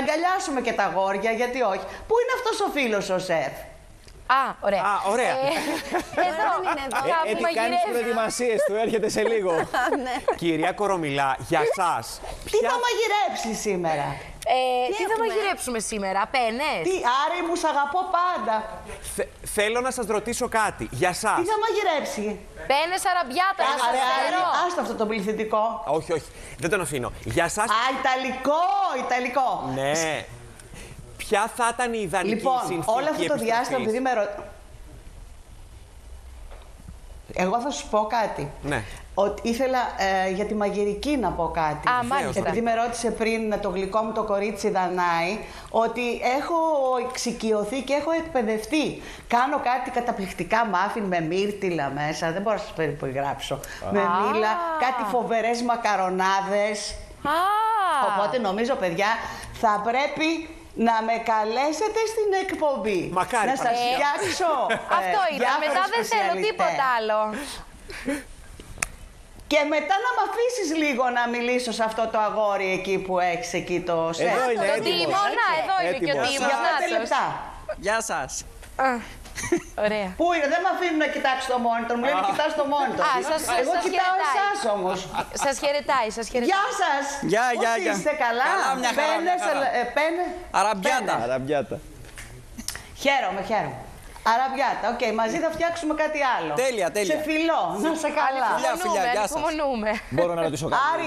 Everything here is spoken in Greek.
Αγκαλιάσουμε και τα γόρια, γιατί όχι. Πού είναι αυτός ο φίλος ο σεφ; Α, ωραία. Α, ωραία. Ε, εδώ, Ε, κάπου Έχει κάνεις τι μαγειρεύει. προετοιμασίες του, έρχεται σε λίγο. Κυρία Κορομιλά, για εσά. Τι θα μαγειρέψεις σήμερα; Ε, τι θα έχουμε; μαγειρέψουμε σήμερα, πένες; Τι, Άρη μου, σ' αγαπώ πάντα. Θέλω να σας ρωτήσω κάτι. Για εσά. Τι θα μαγειρέψει; Πένες αραμπιάτα, να σας Άρη, Άρη, φέρω. άστο αυτό το πληθυντικό. Όχι, όχι. Δεν τον αφήνω. Για εσά. Α, Ιταλικό, Ιταλικό. Ναι. Ποια θα ήταν η ιδανική Λοιπόν, συνθήκη όλο αυτό το διάστημα, επιστροφής; επειδή με ρω... Εγώ θα σου πω κάτι. Ναι. Ότι ήθελα ε, για τη μαγειρική να πω κάτι. Α, μάλιστα. Επειδή με ρώτησε πριν το γλυκό μου το κορίτσι Δανάη, ότι έχω εξοικειωθεί και έχω εκπαιδευτεί. Κάνω κάτι καταπληκτικά μάφιν με μύρτιλα μέσα, δεν μπορώ να σας περιγράψω. Με Α. μήλα, κάτι φοβερές μακαρονάδες. Α, Οπότε νομίζω, παιδιά, θα πρέπει να με καλέσετε στην εκπομπή. Μακάρι, να σας Παναγία. φτιάξω. ε, αυτό ήταν. διάφορα Μετά δεν θέλω σπεσιαλιτέ. τίποτα άλλο. Και μετά να με αφήσεις λίγο να μιλήσω σε αυτό το αγόρι εκεί που έχεις εκεί το σεφ. Εδώ είναι Το έτοιμος. Τίμωνας, εδώ είναι και ο Έτοιμος. Τίμος. Για πέντε Νάτος. λεπτά. Γεια σας. Α, Ωραία. Πού είναι, δεν με αφήνουν να κοιτάξω το monitor. Μου λένε κοιτάς το monitor. Α, σας- Εγώ σας κοιτάω χαιρετάει. εσάς όμως. Σας χαιρετάει, σας χαιρετάει. Γεια σας. Γεια, Πώς γεια, γεια. είστε καλά. Καλά, μια χαρά, μια Πένες, χαρά. ε, πένες. Αραμπιάτα. Πένες. Αραμπιάτα. Χαίρομαι, χαίρομαι. Αραμπιάτα, οκ, μαζί θα φτιάξουμε κάτι άλλο. Τέλεια, τέλεια. Σε φιλώ, να 'σαι καλά. Φιλιά, φιλιά, Ανυπομονούμε, γεια σας. ανυπομονούμε. Μπορώ να ρωτήσω κάτι. Άρη,